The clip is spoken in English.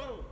Road.